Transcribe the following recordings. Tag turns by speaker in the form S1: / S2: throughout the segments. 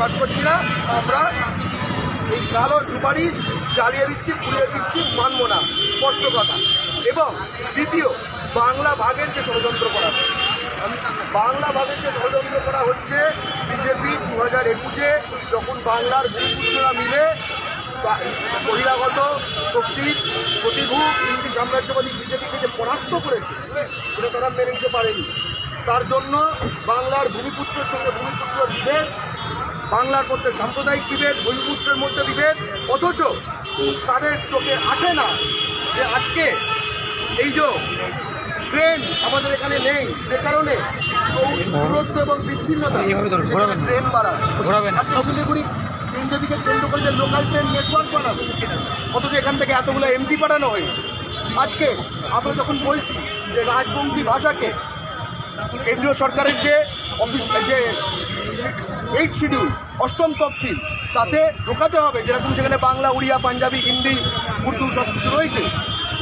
S1: বাস করছি না, আমরা এই কালো সুপারিশ চালিয়ে দিচ্ছি, পুড়িয়ে দিচ্ছি, মানব না, স্পষ্ট কথা। এবং দ্বিতীয়, বাংলা ভাগের যে ষড়যন্ত্র করা হচ্ছে, বাংলা ভাগের যে ষড়যন্ত্র করা হচ্ছে বিজেপি দু হাজার একুশে যখন বাংলার ভূমিপুত্ররা মিলে বহিরাগত শক্তির প্রতিভূ হিন্দি সাম্রাজ্যবাদী বিজেপিকে যে পরাস্ত করেছে, সেটা তারা মেনে নিতে পারেনি। তার জন্য বাংলার ভূমিপুত্রের সঙ্গে ভূমিপুত্রের বিভেদ বাংলার মধ্যে সাম্প্রদায়িক বিভেদ ভূমিপুত্রের মধ্যে বিভেদ অথচ তাদের চোখে আসে না যে আজকে এই যে ট্রেন আমাদের এখানে নেই যে কারণে দূর- দূরত্ব এবং বিচ্ছিন্নতা ট্রেন আজকে শিলিগুড়ি বিজেপিকে কেন্দ্র করে যে লোকাল ট্রেন নেটওয়ার্ক বানাবে অথচ এখান থেকে এতগুলো এমপি পাঠানো হয়েছে। আজকে আমরা যখন বলছি যে রাজবংশী ভাষাকে কেন্দ্রীয় সরকারের যে অফিস, যে এইট শিডিউল, অষ্টম তফসিল, তাতে ঢোকাতে হবে। যেরকম সেখানে বাংলা, উড়িয়া, পাঞ্জাবি, হিন্দি, উর্দু সব কিছু রয়েছে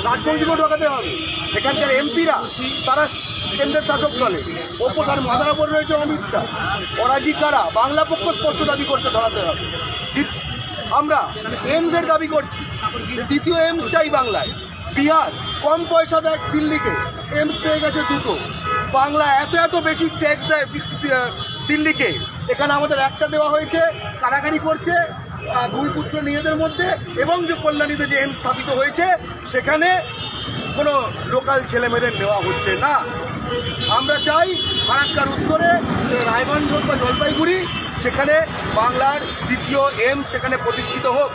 S1: রাজবংশীকেও ঢোকাতে হবে। এখানকার এমপিরা, তারা কেন্দ্রের শাসক দলে। ওপর তার মাথার উপর রয়েছে অমিত শাহ। অরাজিকারা বাংলা পক্ষ স্পষ্ট দাবি করছে, ধরাতে হবে। আমরা এমসের দাবি করছি দ্বিতীয় এমস চাই বাংলায়। বিহার, কম পয়সা দেয় দিল্লিকে। এমস পেয়ে গেছে দুটো। বাংলা এত এত বেশি ট্যাক্স দেয় দিল্লিকে। এখানে আমাদের একটা দেওয়া হয়েছে কারাকারি করছে ভূমিপুত্র নিজেদের মধ্যে এবং যে কল্যাণীতে যে এম স্থাপিত হয়েছে, সেখানে কোনো লোকাল ছেলে মেয়েদের নেওয়া হচ্ছে না। আমরা চাই ফারাক্কার উত্তরে রায়গঞ্জ হোক বা জলপাইগুড়ি, সেখানে বাংলার দ্বিতীয় এম সেখানে প্রতিষ্ঠিত হোক।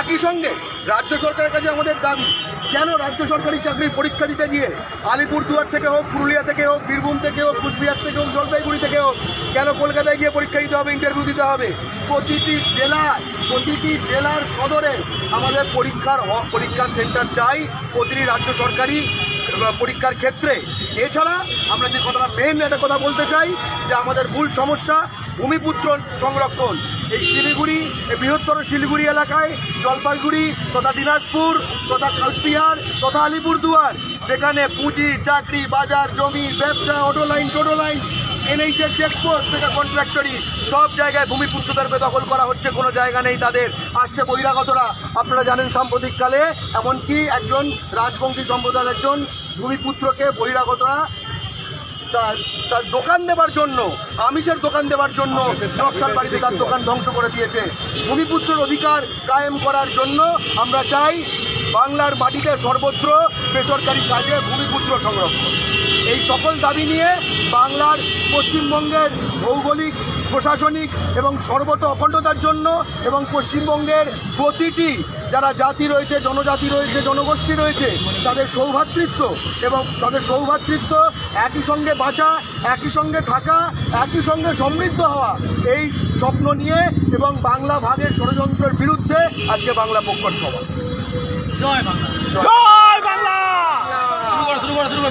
S1: একই সঙ্গে রাজ্য সরকারের কাছে আমাদের দাবি, কেন রাজ্য সরকারি চাকরির পরীক্ষা দিতে গিয়ে আলিপুরদুয়ার থেকে হোক, পুরুলিয়া থেকে হোক, বীরভূম থেকে হোক, কুচবিহার থেকে হোক, জলপাইগুড়ি থেকে হোক, কেন কলকাতায় গিয়ে পরীক্ষা দিতে হবে, ইন্টারভিউ দিতে হবে? প্রতিটি জেলায় প্রতিটি জেলার সদরে আমাদের পরীক্ষার পরীক্ষার সেন্টার চাই। প্রতিটি রাজ্য সরকারি পরীক্ষার ক্ষেত্রে। এছাড়া আমরা যে কথাটা মেন একটা কথা বলতে চাই, যে আমাদের মূল সমস্যা ভূমিপুত্র সংরক্ষণ। এই শিলিগুড়ি, এই বৃহত্তর শিলিগুড়ি এলাকায় জলপাইগুড়ি তথা দিনাজপুর তথা কোচবিহার তথা আলিপুরদুয়ার, সেখানে পুঁজি, চাকরি, বাজার, জমি, ব্যবসা অটো লাইন টোটো লাইন এনএইচের চেকপোস্ট থেকে কন্ট্রাক্টরি সব জায়গায় ভূমিপুত্রদের দখল করা হচ্ছে, কোনো জায়গা নেই তাদের। আসছে বহিরাগতরা। আপনারা জানেন সাম্প্রতিককালে এমনকি একজন রাজবংশী সম্প্রদায়ের একজন ভূমিপুত্রকে বহিরাগতরা তার তার দোকান দেবার জন্য, আমিষের দোকান দেবার জন্য নকশাল বাড়িতে তার দোকান ধ্বংস করে দিয়েছে। ভূমিপুত্রের অধিকার কায়েম করার জন্য আমরা চাই বাংলার মাটিতে সর্বত্র বেসরকারি কাজে ভূমিপুত্র সংরক্ষণ। এই সকল দাবি নিয়ে বাংলার পশ্চিমবঙ্গের ভৌগোলিক প্রশাসনিক এবং সর্বত অখণ্ডতার জন্য এবং পশ্চিমবঙ্গের প্রতিটি যারা জাতি রয়েছে জনজাতি রয়েছে জনগোষ্ঠী রয়েছে তাদের সৌভাতৃত্ব এবং তাদের সৌভাতৃত্ব একই সঙ্গে বাঁচা একই সঙ্গে থাকা একই সঙ্গে সমৃদ্ধ হওয়া এই স্বপ্ন নিয়ে এবং বাংলা ভাগের ষড়যন্ত্রের বিরুদ্ধে আজকে বাংলা পক্ষর সভা।
S2: জয় বাংলা।
S1: জয়।
S2: জয় বাংলা! শুরু করো শুরু করো শুরু করো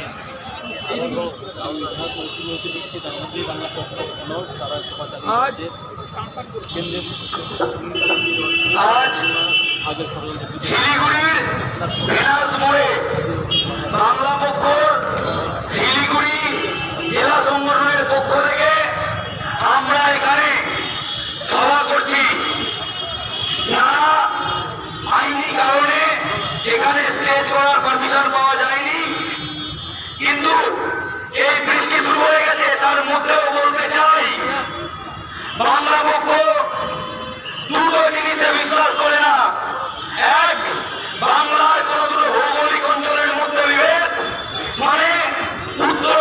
S1: আজ
S3: বাংলা পক্ষ শিলিগুড়ি জেলা সংগঠনের পক্ষ থেকে আমরা এখানে সভা করছি যারা আইনি কারণে এখানে স্টেজ করার পারমিশন পাওয়া যায়নি। কিন্তু এই বৃষ্টি শুরু হয়ে গেছে, তার মধ্যেও বলতে চাই, বাংলা পক্ষ দুটো জিনিসে বিশ্বাস করে না। এক, বাংলার কোন দুটো ভৌগোলিক অঞ্চলের মধ্যে বিভেদ মানে উত্তরবঙ্গ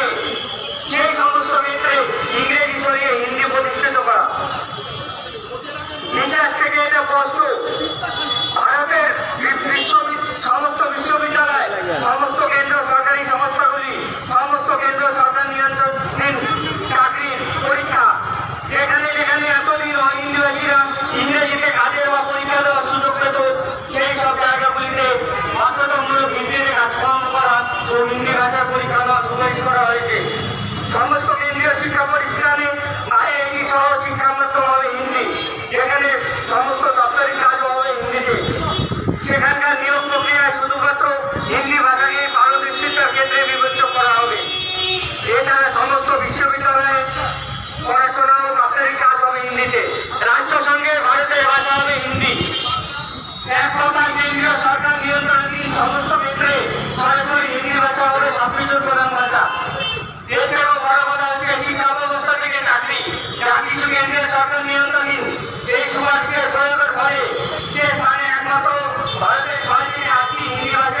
S3: থেকে সেই সমস্ত ক্ষেত্রে ইংরেজি সরিয়ে হিন্দি প্রতিষ্ঠিত করা? ইতিহাস থেকে এটা স্পষ্ট ভারতের
S2: বিশ্ব সমস্ত বিশ্ববিদ্যালয় সমস্ত সমস্ত ক্ষেত্রে সরাসরি হিন্দি ভাষা হবে সবকিছুর প্রধান ভাষা থেকেও বড় কথা হচ্ছে শিক্ষা ব্যবস্থা থেকে চাকরি যা কিছু কেন্দ্রীয় সরকার নিয়ন্ত্রণহীন এই সুভাষকে প্রয়োগের ফলে সে স্থানে একমাত্র ভারতের ছয়টি আটটি হিন্দি রাজ্য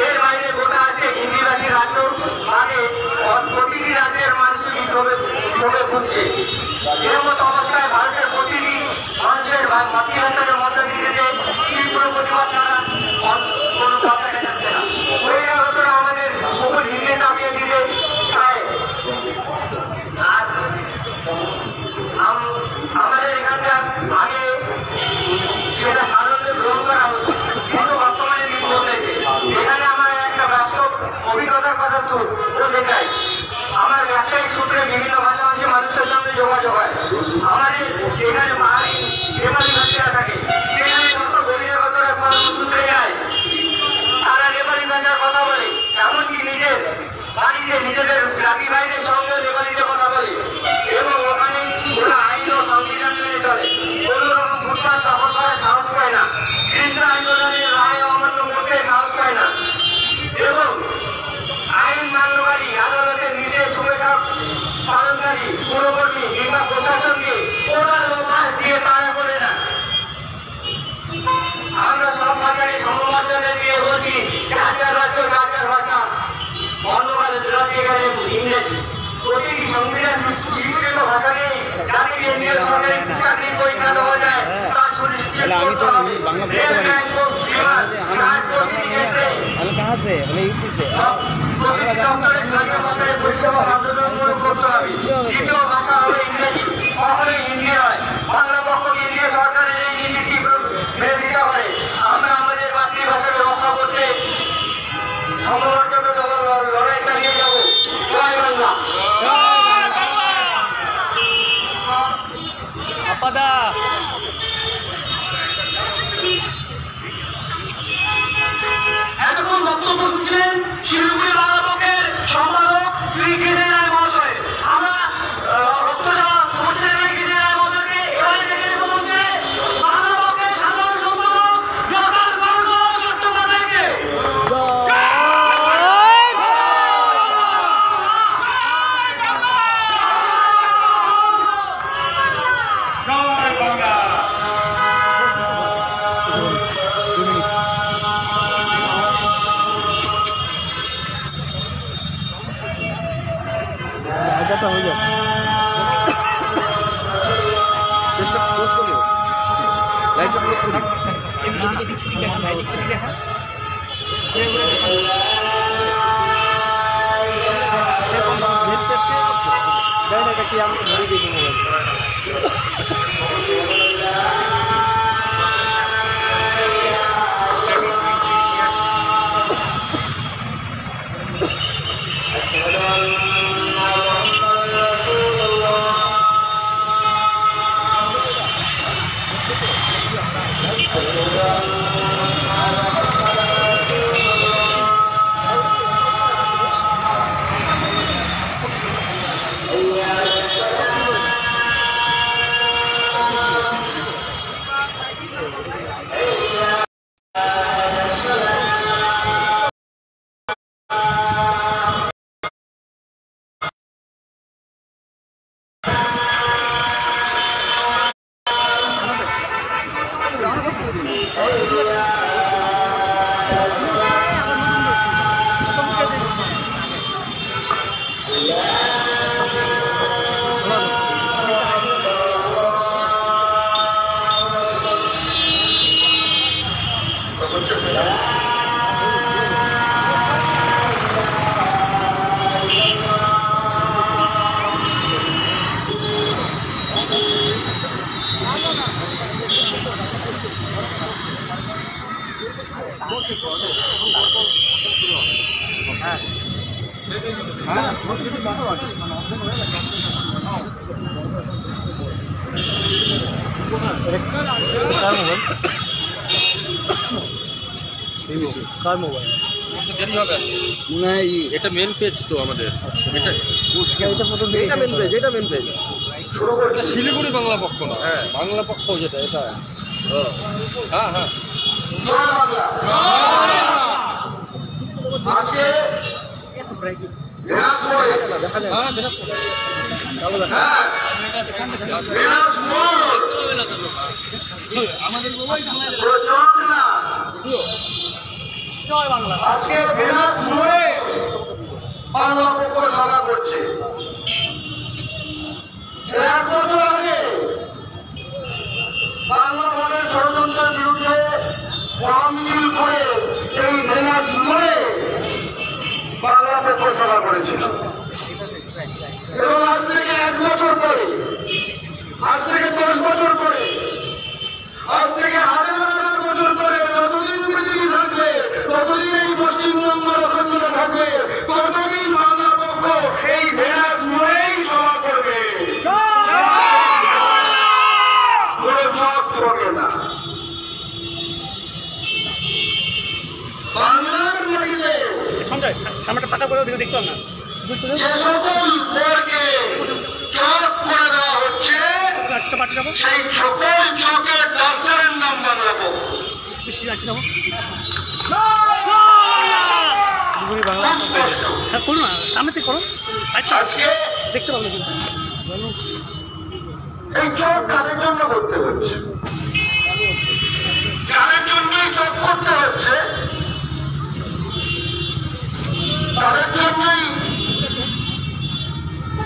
S2: এর বাইরে গোটা আছে ভাষী রাজ্য মানে প্রতিটি রাজ্যের বিক্ষোভে বিক্ষোভে ভুগছে নিজেদের জাতি ভাইদের সঙ্গে নেপালিতে কথা বলে। এবং ওখানে ওরা আইন ও সংবিধান মেনে চলে। কোন রকম ফুটপাত দখল করার সাহস পায় না। কৃষ্ণ আন্দোলনের রায় অমান্য করতে সাহস পায় না। এবং আইন মান্যকারী আদালতের নির্দেশ সুবেশক পালনকারী, পুরকর্মী কিংবা প্রশাসনকে ওনার অভ্যাস দিয়ে তারা করে না। আমরা সব ভাষাকে সমমর্যাদা দিয়ে বলছি, যার রাজ্য যার ভাষা। আপনাকে এখানে লিখলেন প্রতিটি সংবিধান স্বীকৃত ভাষাকে যাতে কেন্দ্রীয় সরকারের চাকরি পরীক্ষা দেওয়া যায়। তা সুনিশ্চিত করতে হবে। ভাষা হবে ইংরেজি তাহলে হিন্দি নয়। বাংলা পক্ষ কেন্দ্রীয় সরকারের এই নীতি আমরা আমাদের মাতৃভাষা রক্ষা করতে সমর্থন
S4: আপাদা
S2: এতক্ষণ বক্তব্য শুনছিলেন শিলিগুড়ি বাংলা পক্ষের সম্পাদক শ্রী
S5: লাইটটা ক্লোজ করব কি আমাকে ধরে পেজ তো আমাদের। এটা
S2: মেন পেজ এটা মেন পেজ
S5: শিলিগুড়ি বাংলা পক্ষ না? হ্যাঁ। বাংলা পক্ষ যেটা এটা। হ্যাঁ হ্যাঁ
S3: জয় বাংলা আজকে দিনাজপুরে
S5: হ্যাঁ যেটা
S3: হ্যাঁ দিনাজপুর প্রচণ্ড না
S2: জয় বাংলা
S3: আজকে দিনাজপুরে বাংলা পক্ষ সভা করছে এক বছর আগে বাংলা ভোটের ষড়যন্ত্রের বিরুদ্ধে মহামিছিল করে এই দিনাজপুরে বাংলা পক্ষ সভা করেছিল এবং আজ থেকে এক বছর পরে, আজ থেকে দশ বছর পরে, আজ থেকে হাজার হাজার বছর পরে যতদিন পৃথিবী থাকবে, ততদিন এই পশ্চিমবঙ্গ অখণ্ড থাকবে, ততদিন বাংলা পক্ষ এই ভেড়াস মোড়েই সভা করবে। বাংলার মাটিতে
S2: সামনেটা পাকা করে ওদিকে দেখতে না।
S3: সেই সকল চকের ডাস্টারের নাম বাংলা পক্ষ
S2: বেশি রাখি যাব শিলিগুড়ি বাংলা
S3: খুব স্পষ্ট
S2: হ্যাঁ করুন সামনে থেকে করুন দেখতে পাবো কিন্তু
S3: এই চোখ কাদের জন্য করতে হচ্ছে? কাদের জন্যই চোখ করতে হচ্ছে? তাদের জন্যই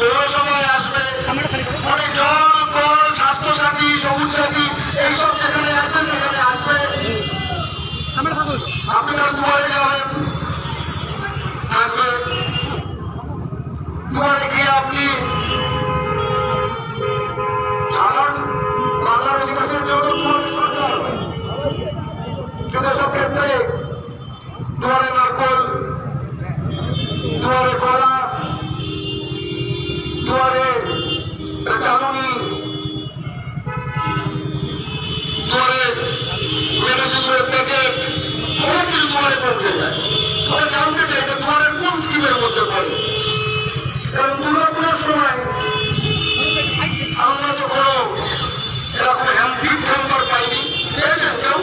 S3: পৌরসভায় আসবে।
S2: করুন
S3: মানে জল, কল, স্বাস্থ্যসাথী সবুজ সাথী এইসব যেখানে আছে সেখানে আসবে। যাবেন। থাকবে গিয়ে আপনি সাধারণ দুয়ারে সব ক্ষেত্রে দুয়ারে নারকল, দুয়ারে কলা দুয়ারে দুয়ারে মেডিসিনের প্যাকেট। অনেক কিছু দুয়ারে পৌঁছে যায়। জানতে চাই যে দুয়ারের কোন স্কিমের মধ্যে পড়ে। কারণ দুর্গাপুরের সময় আমরা তো কোনো এরকম পাইনি। পেয়েছেন কেউ?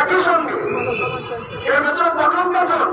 S3: একই সঙ্গে এর ভেতরে পঠন পাঠন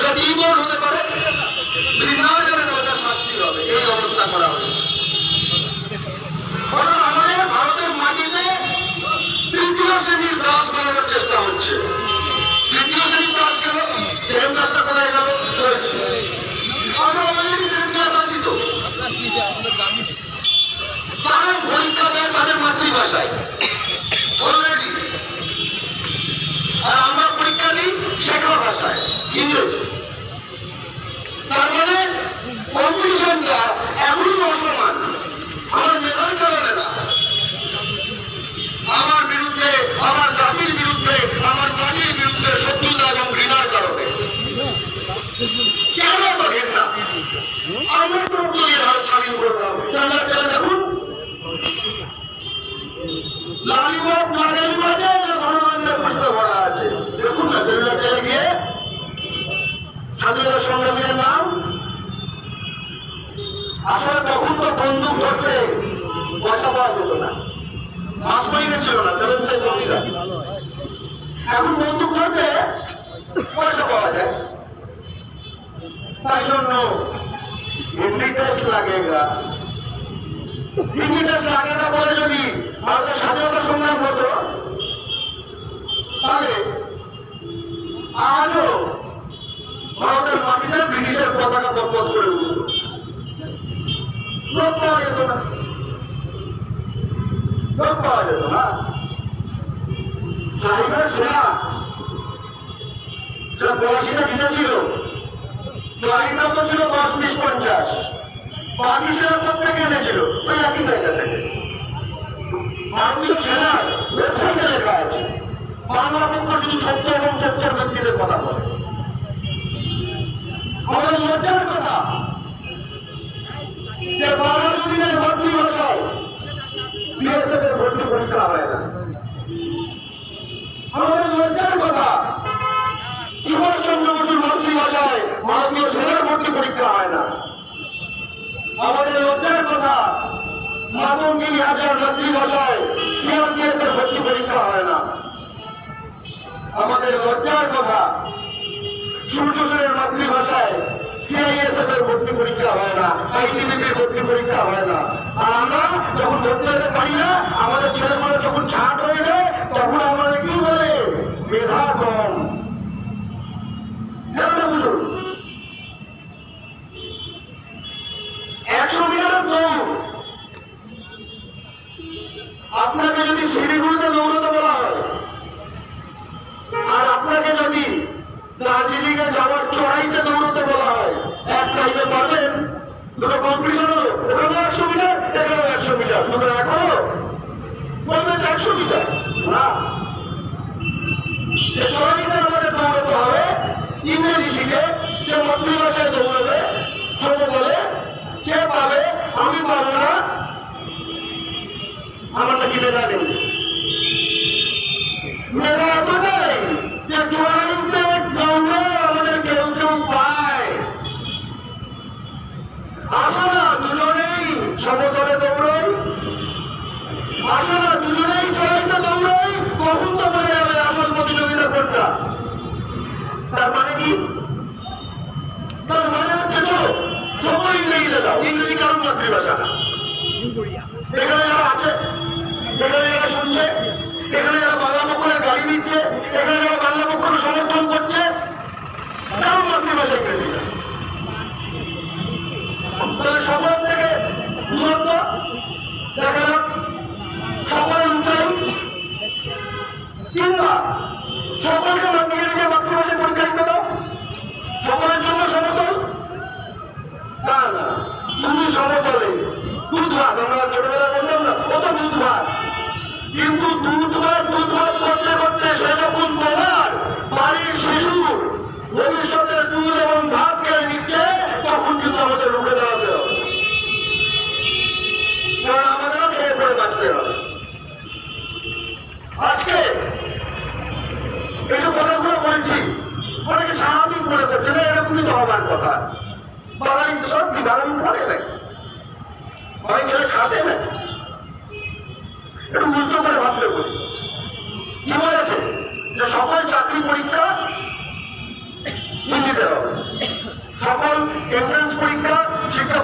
S3: সেটা বিবরণ হতে পারে। না জানে তাহলে শাস্তি হবে। এই অবস্থা করা হয়েছে। আমাদের ভারতের মাটিতে তৃতীয় শ্রেণির চেষ্টা তৃতীয় শ্রেণির আমরা পরীক্ষা তাদের মাতৃভাষায়। অলরেডি আর আমরা পরীক্ষা দিই শেখা ভাষায়। তার মানে কম্পিটিশনটা এখনই অসমান। আমার মেধার কারণে না। আমার বিরুদ্ধে, আমার জাতির বিরুদ্ধে, আমার মাটির বিরুদ্ধে শত্রুতা এবং ঘৃণার কারণে। কেন তো ইয়ে ঘৃণা? আমরা তো ভারত স্বাধীন করলাম কেন দেখুন। লালিবাগ লাগালিবাগে গণমান্য পুষ্ট ভরা আছে। দেখুন না, সেগুলো গিয়ে স্বাধীনতা সংগ্রামীদের নাম? আসলে তখন তো বন্দুক ধরতে পয়সা পাওয়া যেত না। মাস মাইনে ছিল না সেভেন ফাইভ পয়সা এখন বন্দুক ধরতে পয়সা পাওয়া যায়। তাই জন্য হিন্দি টেস্ট লাগে গা। হিন্দি টেস্ট লাগেগা বলে যদি ভারতের স্বাধীনতা সংগ্রাম হতো, তাহলে আজও ভারতের মাটিতে ব্রিটিশের পতাকা করে তো ছিল দশ বিশ পঞ্চাশ। পাকিস্তান প্রত্যেকে এনেছিল, ওই একই জায়গা থেকে। ভারতীয় সেনার ওয়েবসাইটে লেখা আছে, বাংলা পক্ষ শুধু সত্য এবং সত্যর ব্যক্তিদের কথা বলে। আমাদের লজ্জার কথা। যে বাংলা দিনের মাতৃভাষায় বিএসএফ এর ভর্তি পরীক্ষা হয় না। আমাদের লজ্জার কথা সুভাষচন্দ্র বসুর মাতৃভাষায় ভারতীয় সেনার ভর্তি পরীক্ষা হয় না। আমাদের লজ্জার কথা, মাতঙ্গিনী হাজার মাতৃভাষায় সিআরপিএফ এর ভর্তি পরীক্ষা হয় না। আমাদের লজ্জার কথা, সূর্য সেনের মাতৃভাষায় সিআইএসএফ এর ভর্তি পরীক্ষা হয় না আইটিবিপির ভর্তি পরীক্ষা হয় না। আর আমরা যখন ভর্তি হতে পারি না, আমাদের ছেলেমেয়েরা যখন ছাট হয়ে যায়, তখন আমাদের কি বলে? মেধা কম একশো মিটারের দৌড়। আপনাকে যদি শিলিগুড়িতে দৌড়াতে বলা হয়, আর আপনাকে যদি দার্জিলিং এ যাওয়ার চড়াইতে দৌড়াতে বলা হয় এক টাইমে পারবেন দুটো কম্পিটিশন হলো ওখানে একশো মিটার এখানেও একশো মিটার। দুটো এক হলো বলবেন একশো মিটার। না। যে চড়াইতে আমাদের দৌড়াতে হবে ইংরেজি শিখে সে মাতৃভাষায় দৌড়াবে ছোট বলে, সে পাবে, আমি পাবো না। আমার নাকি মেধা নেই? মেধা এতটাই যে চূড়ান্তে সমতলে দৌড়ই। আসো না দুজনেই চড়াইতে দৌড়ই। কখন তো বলে যাবে আসল প্রতিযোগিতা কোনটা তার মানে কি? তার মানে হচ্ছে তো, সবাই ইংরেজিতে দাও। ইংরেজি কারণ মাতৃভাষা না এখানে যারা আছে, এখানে যারা শুনছে, এখানে যারা বাংলা পক্ষের গাড়ি দিচ্ছে, এখানে যারা বাংলা পক্ষকে সমর্থন করছে কারণ মাতৃভাষা ইংরেজি না তাহলে সকল থেকে সকলকে সমতলে। দুধ ভাত আমরা ও দুধ ভাত কিন্তু দুধ ভাত দুধ ভাত করতে করতে সে যখন তোমার শিশুর ভবিষ্যতের দুধ এবং ভাত কেড়ে নিচ্ছে, তখন কিন্তু আমাদের রুখে হবে কারণ আমাদেরও খেয়ে পড়ে বাঁচতে হবে। আজকে এই যে কথাগুলো বলছি, অনেকে স্বাভাবিক মনে করছে না এরকমই তো হবার কথা। বাঙালি সব বাঙালি পড়ে নাকি? বাড়ি ছেলে খাবে না একটু উল্টো করে ভাবতে বলি কি বলেছে? যে সকল চাকরি পরীক্ষা হিন্দিতে হবে। সকল এন্ট্রান্স পরীক্ষা, শিক্ষা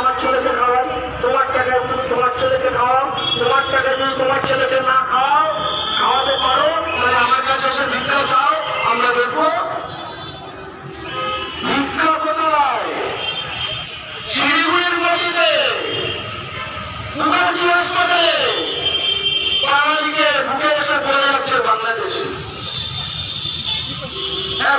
S3: আমার ছেলেকে খাওয়াই। তোমার টাকায় তোমার ছেলেকে খাওয়াও, তোমার টাকায় যদি তোমার ছেলেকে না খাওয়াও, খাওয়াতে পারো, তাহলে আমার কাছে এসে ভিক্ষা চাও, আমরা দেখব। ভিক্ষা কোথায়? মধ্যে বুকে এসে বাংলাদেশে। হ্যাঁ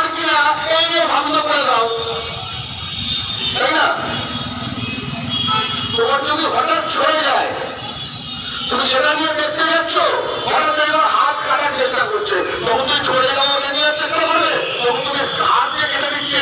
S3: তোমার যদি হঠাৎ সরে যায়, তুমি সেটা নিয়ে দেখতে যাচ্ছ, হঠাৎ হাত কাটার চেষ্টা করছে। তখন তুমি সরে যাওয়া নিয়ে চেষ্টা করবে তখন তুমি হাত দিয়ে কেটে দিচ্ছে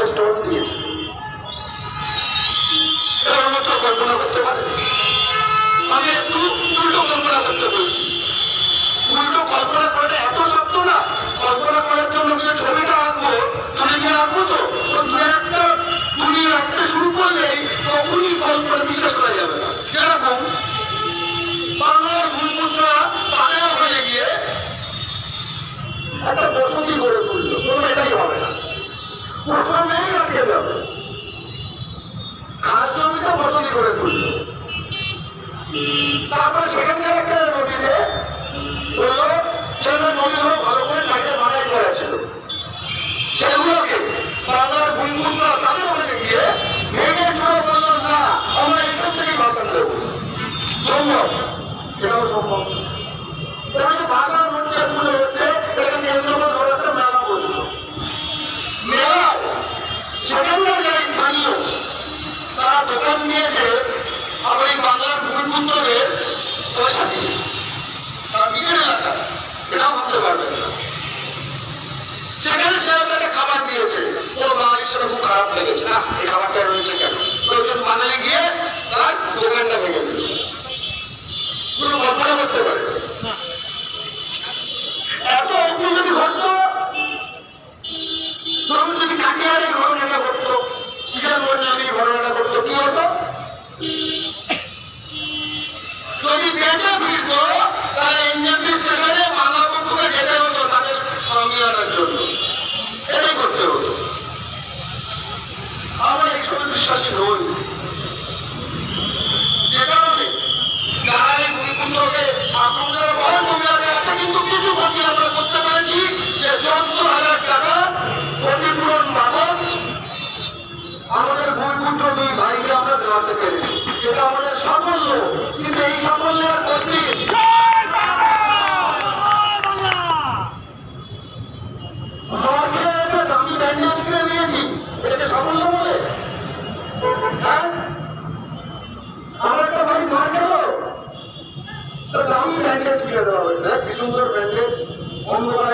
S3: just ধন্যবাদ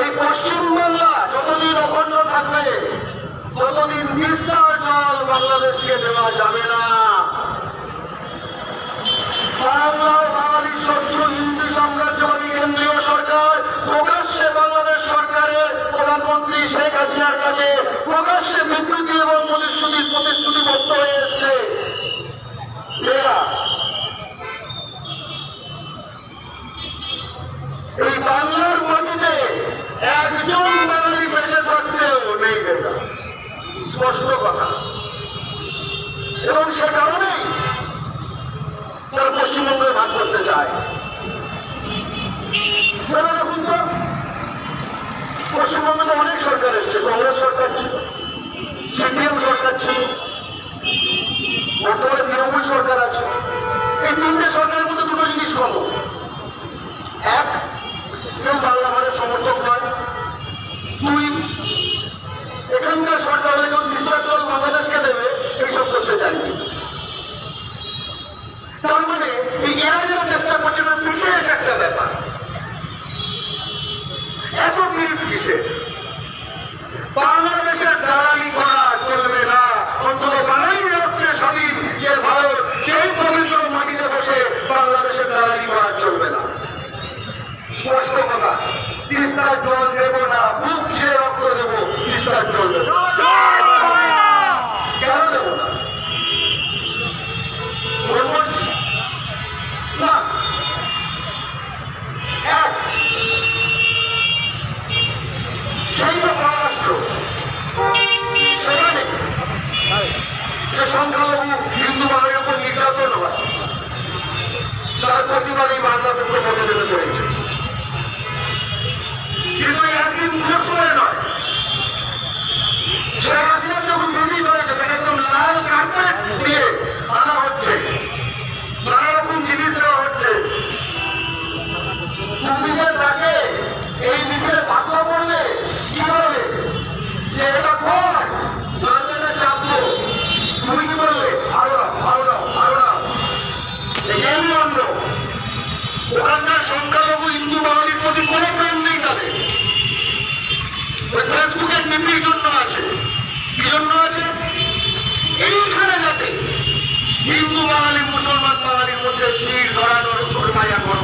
S3: এই পশ্চিমবাংলা যতদিন অখণ্ড থাকবে, ততদিন তিস্তার জল বাংলাদেশকে দেওয়া যাবে না। বাংলার বাঙালির শত্রু হিন্দু সাম্রাজ্যবাদী কেন্দ্রীয় সরকার প্রকাশ্যে বাংলাদেশ সরকারের প্রধানমন্ত্রী শেখ হাসিনার কাছে প্রকাশ্যে বিবৃতি এবং প্রতিশ্রুতি প্রতিশ্রুতিবদ্ধ হয়ে এসছে। এই বাংলার মাটিতে একজন বাঙালি বেঁচে থাকতেও নেই বেটা। স্পষ্ট কথা। এবং সে কারণে তারা পশ্চিমবঙ্গে ভাগ করতে চায়। দেখুন তো পশ্চিমবঙ্গে তো অনেক সরকার এসছে, কংগ্রেস সরকার ছিল, সিপিএম সরকার ছিল বর্তমানে তৃণমূল সরকার আছে। এই তিনটে সরকারের মধ্যে দুটো জিনিস কম এক কেউ বাংলা ভাষার সমর্থক নয়। দুই, এখানকার সরকার হলে কেউ বাংলাদেশকে দেবে এই সব করতে চায়নি। তার মানে এই এরা যারা চেষ্টা করছে না বিশেষ একটা ব্যাপার। এত বিরোধ কিসের? বাংলাদেশের দালালি করা সেই পবিত্র মাটিতে বসে বাংলাদেশের দালালি করা চলবে না। স্পষ্ট কথা তিস্তার জল দেবো না খুব সে রক্ত দেবো তিস্তার জল দেবো কেন দেবো না? সংখ্যালঘু বাঙালির উপর নির্যাতন হয় তার প্রতিবাদ এই বাংলা পক্ষ প্রতিবেদন করেছে? কিন্তু একদিন পুরো সময় নয়। শেখ হাসিনা হয়েছে একদম লাল কার্পেট দিয়ে আনা হচ্ছে। নানা রকম জিনিস দেওয়া হচ্ছে। এই নিজের বাক্য করবে কি বলবে যে এটা কর দরজাটা চাপলো তুমি কি বললে আরও না আরও না আরও না এই মানল ওখানকার সংখ্যালঘু হিন্দু বাঙালির প্রতি কোনো প্রেম নেই তাদের ওই ফেসবুকের নিপির জন্য আছে কি জন্য আছে এইখানে যাতে হিন্দু বাঙালি মুসলমান বাঙালির মধ্যে ভিড় ধরানোর মায়া গরম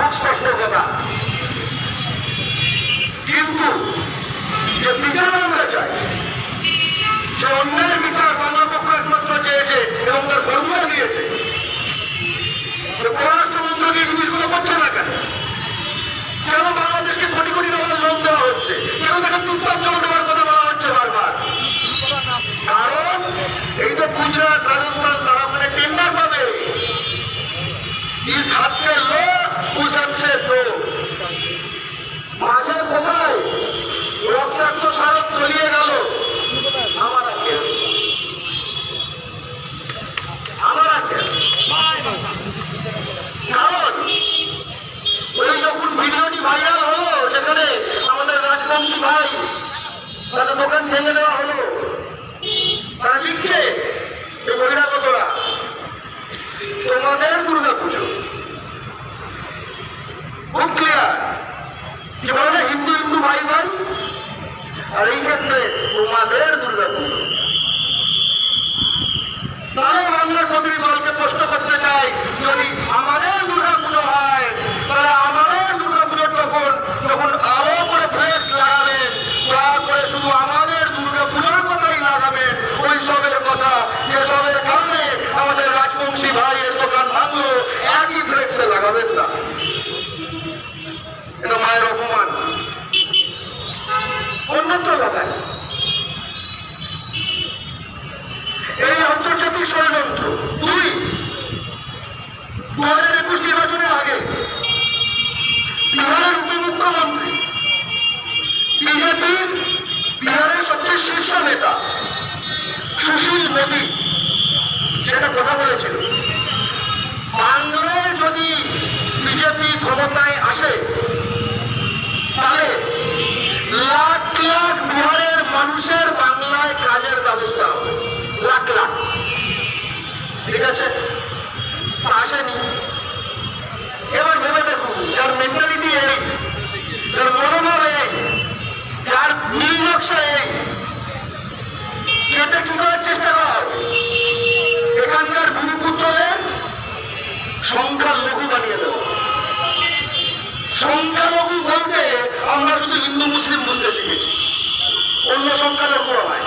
S3: খুব স্পষ্ট কথা কিন্তু যে বিচার আমরা চাই যে অন্যের বিচার বাংলা পক্ষ একমাত্র চেয়েছে এবং তার ফর্মুলা দিয়েছে পররাষ্ট্র মন্ত্রক এই জিনিসগুলো করছে না কেন? কেন বাংলাদেশকে কোটি কোটি টাকার লোন দেওয়া হচ্ছে? কেন তাকে প্রস্তাব জল দেওয়ার কথা বলা হচ্ছে বারবার? কারণ এই যে গুজরাট, রাজস্থান, তারা ওখানে টেন্ডার পাবে। ইস হাত সে লো উস হাত সে দো মাঝে কোথায় রক্তাক্ত সারক তলিয়ে গেল আমার আগে আমার আগে কারণ ওই যখন ভিডিওটি ভাইরাল হলো যেখানে আমাদের রাজবংশী ভাই, তাদের দোকান ভেঙে দেওয়া হলো। তারা লিখছে এই বহিরাগতরা তোমাদের দুর্গা পুজো খুব ক্লিয়ার কি বলে হিন্দু হিন্দু ভাই ভাই? আর এই ক্ষেত্রে তোমাদের দুর্গা পুজো তারা বাংলার প্রতিটি দলকে প্রশ্ন করতে চাই যদি আমাদের দুর্গা পুজো হয়, তাহলে আমাদের দুর্গা পুজো তখন, যখন আলো লাগাবেন করে শুধু আমাদের দুর্গা পুজোর কথাই লাগাবেন। ওই সবের কথা যেসবের কারণে আমাদের রাজবংশী ভাইয়ের দোকান ভাঙলো, একই ফ্লেক্সে লাগাবেন না। এটা মায়ের অপমান। অন্যত্র লাগায় এই আন্তর্জাতিক ষড়যন্ত্র। দুই দু হাজার একুশ নির্বাচনের আগে বিহারের উপমুখ্যমন্ত্রী বিজেপির বিহারের সবচেয়ে শীর্ষ নেতা সুশীল মোদী, সেটা কথা বলেছিল। বাংলায় যদি বিজেপি ক্ষমতায় আসে, তাহলে লাখ লাখ বিহারের মানুষের বাংলায় কাজের ব্যবস্থা হবে। লাখ লাখ। ঠিক আছে? হিন্দুপুত্রদের সংখ্যালঘু বানিয়ে দেব। সংখ্যালঘু বলতে আমরা শুধু হিন্দু, মুসলিম বুঝতে শিখেছি। অন্য সংখ্যালঘু নয়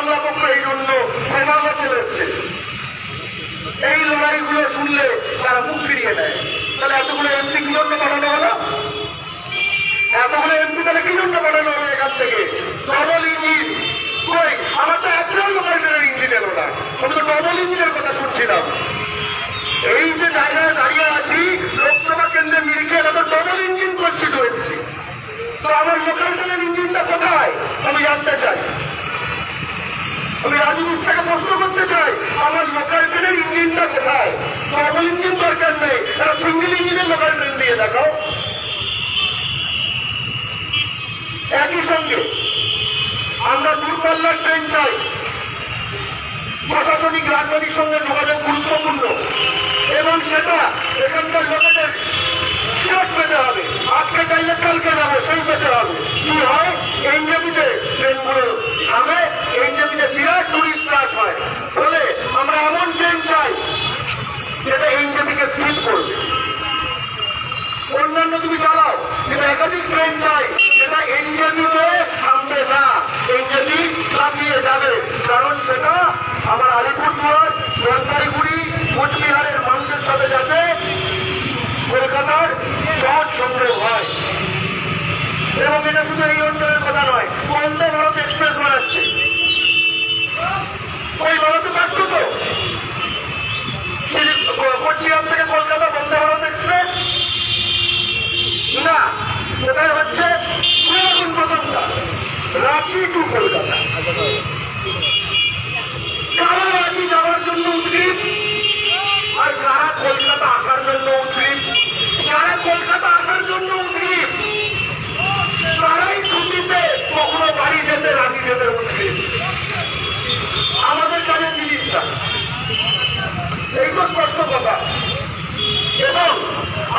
S3: বাংলা পক্ষ এই জন্য ক্রমাগত লড়ছে এই লড়াইগুলো শুনলে তারা মুখ ফিরিয়ে নেয়। তাহলে এতগুলো এমপি কি জন্য বানানো হলো? এতগুলো এমপি তাহলে কি জন্য বানানো হলো এখান থেকে? ডবল ইঞ্জিন কই, আমার তো লোকাল ট্রেনের ইঞ্জিন এলো না। আমি তো ডবল ইঞ্জিনের কথা শুনছিলাম। এই যে জায়গায় দাঁড়িয়ে আছি, লোকসভা কেন্দ্রের নিরিখে এটা তো ডবল ইঞ্জিন কনস্টিটুয়েন্সি তো আমার লোকাল ট্রেনের ইঞ্জিনটা কোথায়? আমি জানতে চাই। আমি রাজু থেকে প্রশ্ন করতে চাই, আমার লোকাল ট্রেনের ইঞ্জিনটা কোথায়? ডবল ইঞ্জিন দরকার নেই একটা সিঙ্গেল ইঞ্জিনের লোকাল ট্রেন দিয়ে দেখাও। একই সঙ্গে, আমরা দূরপাল্লার ট্রেন চাই। প্রশাসনিক রাজধানীর সঙ্গে যোগাযোগ গুরুত্বপূর্ণ। এবং সেটা এখানকার লোকেদের সিরাট পেতে হবে। আজকে চাইলে কালকে যাব, সেই পেতে হবে। কি হয়? এনজেপিতে ট্রেনগুলো থামে এনজেপিতে বিরাট টুরিস্ট ক্লাস হয়। ফলে আমরা এমন ট্রেন চাই যেটা এনজেপিকে স্লিপ করবে। অন্যান্য তুমি চালাও, কিন্তু একাধিক ট্রেন চাই সেটা এনজেপিতে থামবে না। এনজেপি লাফিয়ে যাবে। কারণ সেটা আমার আলিপুরদুয়ার, জলপাইগুড়ি, কোচবিহারের মানুষের সাথে যাতে কলকাতার সহজ সংযোগ হয়। এবং এটা শুধু এই অঞ্চলের কথা নয় বন্দে ভারত এক্সপ্রেস বানাচ্ছে। ওই ভারতে পারত তো কোচবিহার থেকে কলকাতা বন্দে ভারত এক্সপ্রেস। না কোথায় হচ্ছে পুরাতন প্রথমটা রাঁচি টু কলকাতা। কারা রাঁচি যাওয়ার জন্য উদ্গ্রীব আর কারা কলকাতা আসার জন্য উদ্গ্রীব? কারা কলকাতা আসার জন্য উদ্গ্রীব? তারাই ছুটিতে কখনো বাড়ি যেতে রাঁচি যেতে উদ্গ্রীব? আমাদের কাছে জিনিসটা? এই তো স্পষ্ট কথা। এবং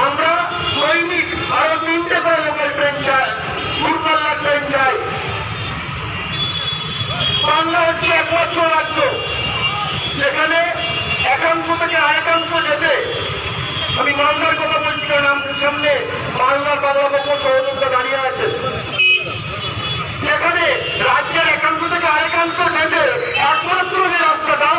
S3: আমরা দৈনিক আরও তিনটে করে লোকাল ট্রেন চাই, দূরপাল্লার ট্রেন চাই। বাংলা হচ্ছে একমাত্র রাজ্য। যেখানে একাংশ থেকে আরেকাংশ যেতে আমি মালদার কথা বলছি কারণ আমাদের সামনে মালদার বাংলা পক্ষ সহযোগিতা দাঁড়িয়ে আছে। যেখানে রাজ্যের একাংশ থেকে আরেকাংশ যেতে একমাত্র যে রাস্তাটা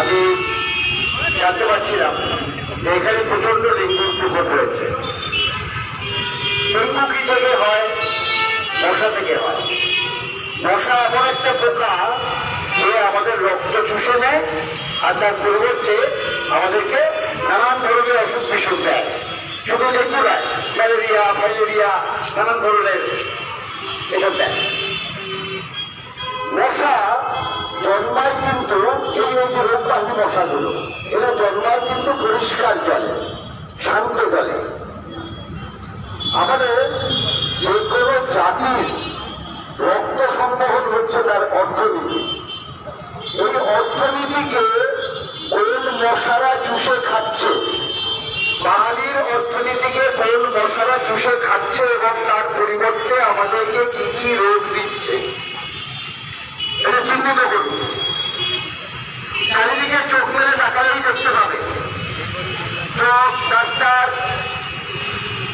S3: আমি জানতে পারছিলাম যে এখানে প্রচণ্ড ডেঙ্গুর প্রকোপ রয়েছে ডেঙ্গু কি থেকে হয়? মশা থেকে হয়। মশা এমন একটা পোকা যে আমাদের রক্ত চুষে নেয় আর তার পরিবর্তে আমাদেরকে নানান ধরনের অসুখ বিসুখ দেয়। শুধু ডেঙ্গু নয়, ম্যালেরিয়া, ফাইলেরিয়া, নানান ধরনের এসব দেয়। মশা জন্মায় কিন্তু এই এই যে রোগবাহী মশাগুলো, এরা জন্মায় কিন্তু পরিষ্কার জলে, শান্ত জলে। আমাদের যে কোনো জাতির রক্ত সংবহন হচ্ছে তার অর্থনীতি। এই অর্থনীতিকে কোন মশারা চুষে খাচ্ছে? বাঙালির অর্থনীতিকে কোন মশারা চুষে খাচ্ছে এবং তার পরিবর্তে আমাদেরকে কি কি রোগ দিচ্ছে? এটা চিহ্নিত করুন। চারিদিকে চোখ মেলে তাকালেই দেখতে পাবে। চোখ, ডাক্তার,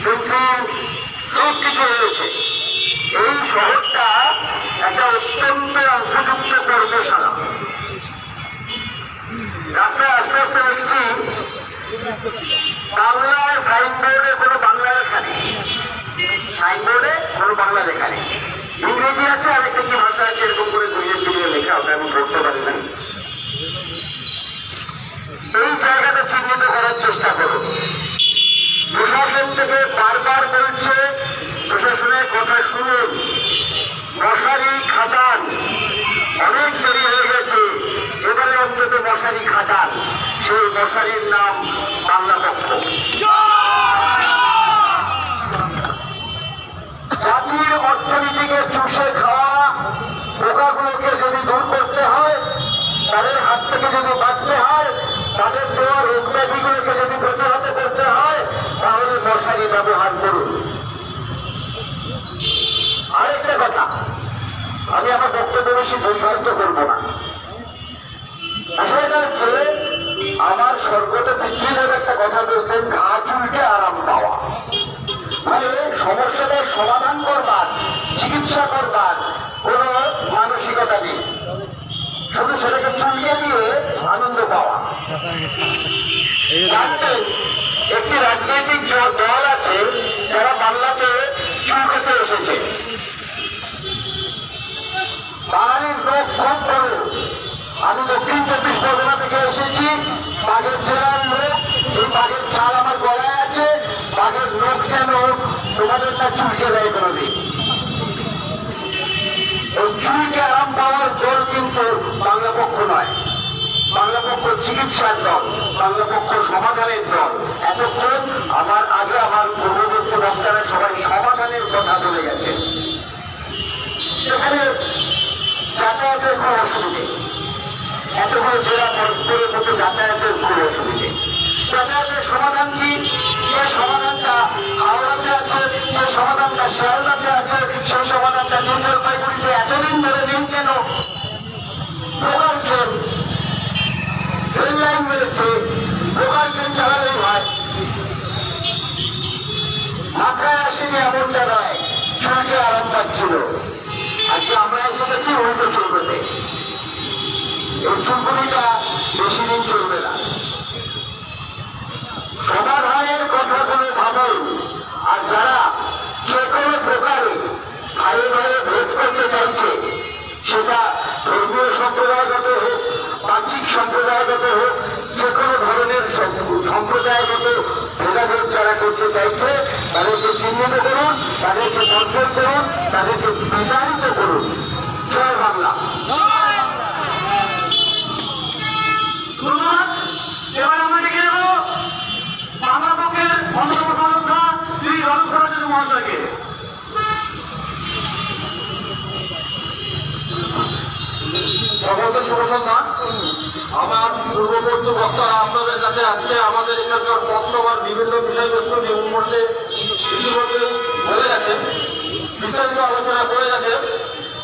S3: পেন্সিল, সব কিছু রয়েছে। এই শহরটা একটা অত্যন্ত উপযুক্ত কর্মশালা। রাস্তায় আস্তে আস্তে দেখছি বাংলায় সাইনবোর্ডে কোনো বাংলা লেখা নেই। সাইনবোর্ডে কোনো বাংলা লেখা নেই। ইংরেজি আছে আর একটা কি ভাষা আছে, এরকম করে দুইয়ে দুইয়ে লেখা, ওটা আমি পড়তে পারি না এই জায়গাটা চিহ্নিত করার চেষ্টা করুন প্রশাসন থেকে বারবার বলছে, প্রশাসনের কথা শুনুন। মশারি খাটান। অনেক দেরি হয়ে গেছে। এবারে অন্তত মশারি খাটান। সেই মশারির নাম বাংলা পক্ষ। জাতির অর্থনীতিকে চুষে খাওয়া, পোকাগুলোকে যদি দূর করতে হয়, তাদের হাত থেকে যদি বাঁচতে হয়, তাদের দেওয়া রোগ ব্যাধিগুলোকে যদি প্রতিহত করতে হয়, তাহলে মশারি ব্যবহার করুন। আরেকটা কথা, আমি আমার বক্তব্য বেশি বিভ্রান্ত করব না। বিষয়টা হচ্ছে, আমার স্বর্গত পিতৃদেব একটা কথা বলতেন, ঘা চুলকে আরাম পাওয়া। মানে সমস্যাটার সমাধান করবার চিকিৎসা করবার কোন মানসিকতা নেই। শুধু সেটাকে চুলিয়ে দিয়ে আনন্দ পাওয়া। একটি রাজনৈতিক চুলকে দেয় কোনোদিন ওই চুলকে আরাম পাওয়ার দল কিন্তু বাংলা পক্ষ নয় বাংলা পক্ষ চিকিৎসার দল বাংলা পক্ষ সমাধানের দল এতক্ষণ আমার আগে আমার পূর্ববর্তী বক্তারা সবাই সমাধানের কথা বলে গেছে সেখানে যাতায়াতের খুব অসুবিধে এতগুলো জেলা পরস্পরের মধ্যে যাতায়াতের খুব অসুবিধে সমাধান যে সমাধানটা আছে সমাধানটা আছে, সেই সমাধানটা নিউ জলপাইগুড়িতে এতদিন ধরে নেই কেন? Local train. রেল লাইন রয়েছে লোকাল চালালেই আমরা এসে গেছি উল্টো চলবে। এই চুলকুনিটা বেশি দিন চলবে না। সমাধানের কথা করে ভাবুন। আর যারা যে কোনো প্রকারে ভাইয়ে ভাইয়ে ভেদ করতে চাইছে, সেটা ধর্মীয় সম্প্রদায়গত হোক বাহ্যিক সম্প্রদায়গত হোক, যে কোনো ধরনের সম- সম্প্রদায়গত ভেদাভেদ যারা করতে চাইছে, তাদেরকে চিহ্নিত করুন, তাদেরকে বর্জন করুন, তাদেরকে বিচারিত করুন। জয় বাংলা। এবার আমরা ডেকে নেব বাংলা পক্ষের অন্তর্ভুক্ত শ্রী রবীন্দ্রনাথ মহাশয়কে।
S1: আমার পূর্ববর্তী বক্তারা আপনাদের কাছে আজকে আমাদের এখানকার পথসভার বিভিন্ন বিষয়বস্তু নিয়ে উন্মর্শে ইতিমধ্যে বলে গেছেন বিস্তারিত আলোচনা করে গেছেন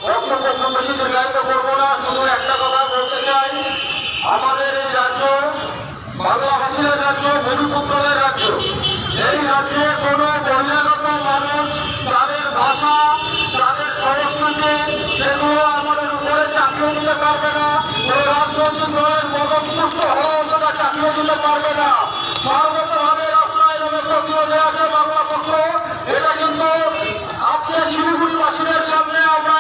S1: বক্তব্য খুব বেশি দীর্ঘায়িত করব না, শুধু একটা কথা বলতে চাই, আমাদের এই রাজ্য বাংলাভাষীদের রাজ্য মধুপুত্রদের রাজ্য। এই রাজ্যে কোনো বহিরাগত মানুষ তাদের ভাষা তাদের সংস্কৃতি, সেগুলো আমাদের উপরে চাপিয়ে দিতে পারবে না, কোনো রাজনৈতিক দলের মদতপুষ্ট হওয়া চাপিয়ে দিতে পারবে না। সর্বতভাবে রাস্তায় প্রতিরোধে আছে বাংলা পক্ষ এটা কিন্তু আজকে শিলিগুড়িবাসীদের সামনে আমরা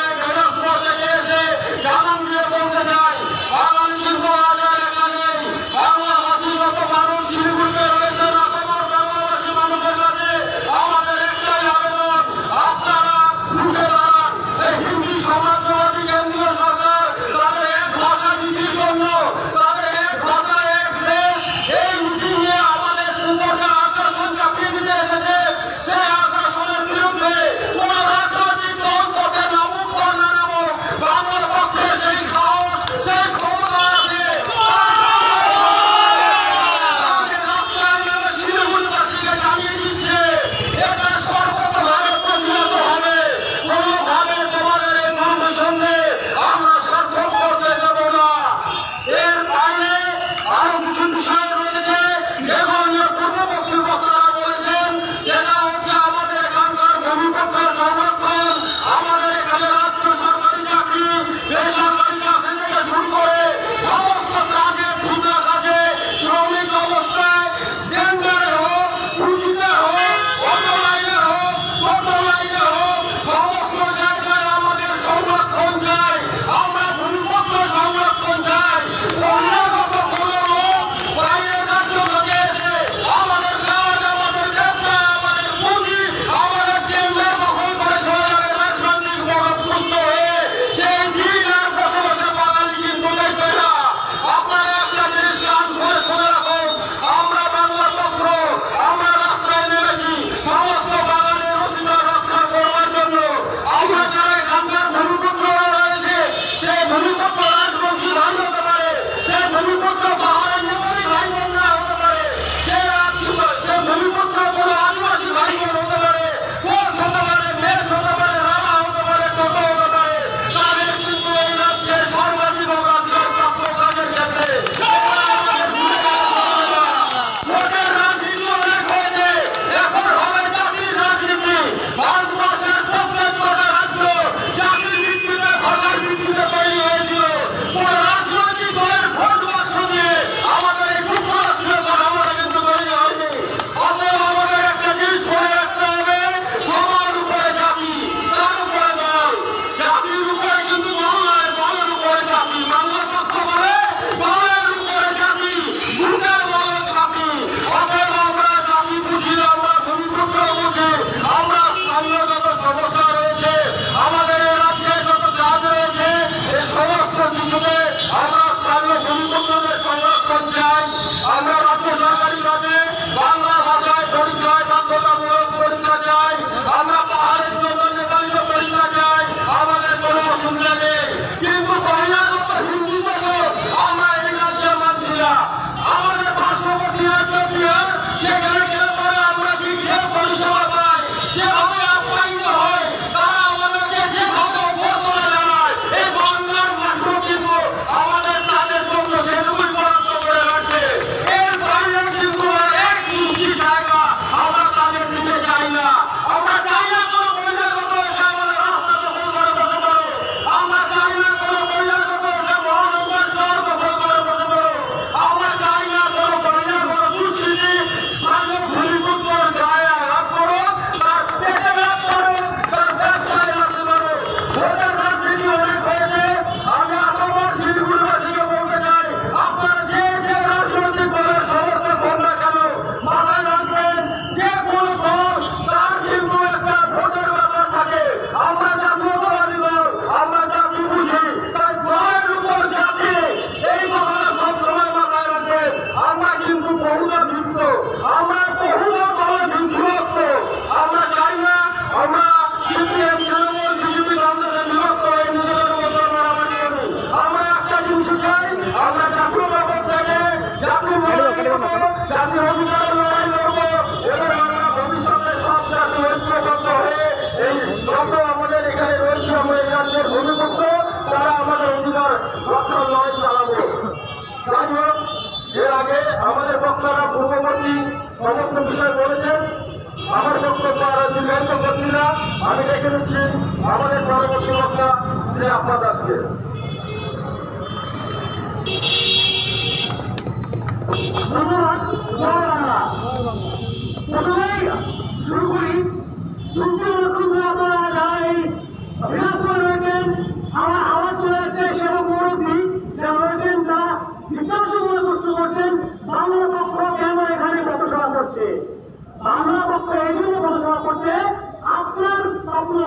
S2: স্বপ্ন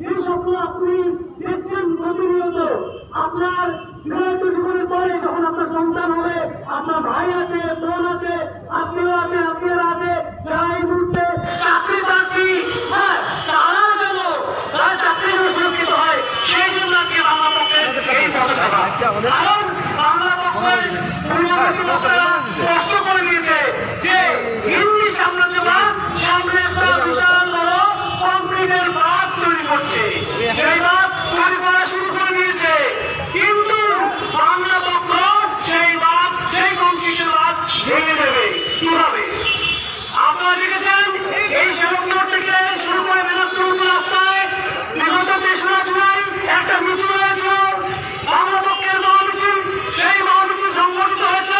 S2: যে স্বপ্ন আপনি দেখছেন প্রতিনিয়ত, আপনার বিবাহিত জীবনের পরে যখন আপনার সন্তান হবে, আপনার ভাই আছে, বোন আছে, আত্মীয় আছে, আত্মীয়রা আছে, যারা এই মুহূর্তে চাকরি চাকরি হ্যাঁ তারা যেন তারা চাকরি সুরক্ষিত হয়, সেই জন্য আজকে বাংলা পক্ষের এই কারণ বাংলা পক্ষের পূর্ণবাসী লোকেরা হচ্ছে সেই বাদ তৈরি করা কিন্তু বাংলা পক্ষ সেই সেই কংক্রিটের বাদ ভেঙে দেবে। কীভাবে? আপনারা দেখেছেন, এই সেরকম থেকে শুরু করে মেদিনীপুর রাস্তায় বিগত তেসরা জুলাই একটা মিছিল হয়েছিল। বাংলা পক্ষের মহামিছিল, সেই মহামিছিল সংগঠিত হয়েছিল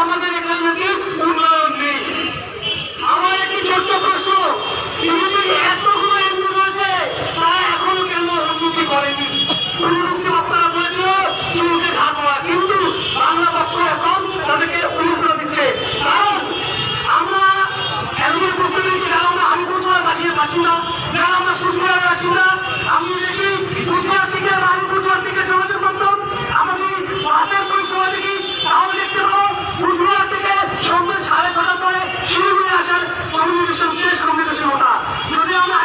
S2: আমাদের এখানে নাকি উন্নয়ন নেই। আমার একটি ছোট্ট প্রশ্ন পৃথিবীর এতগুলো হিন্দু রয়েছে, তারা কেন উন্নতি করেনি? পুনরুক্তি বক্তারা বলেছিল চুলকে ঘাটোয়া কিন্তু বাংলা বক্তরা এখন
S3: তাদেরকে অনুপ্রেরণা দিচ্ছে। কারণ
S2: আমরা এমন প্রশ্ন দিচ্ছি যারা আমরা আলিপুরজোয়ার বাসিন্দা যারা আমরা সুশীলার বাসিন্দা শুরু করে আসেন মহিনুল ইসলাম শেষ রঙ্গিত যদি আমরা